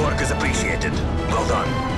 work is appreciated. Well done.